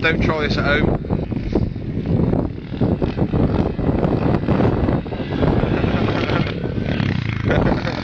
Don't try this at home. Ha ha ha.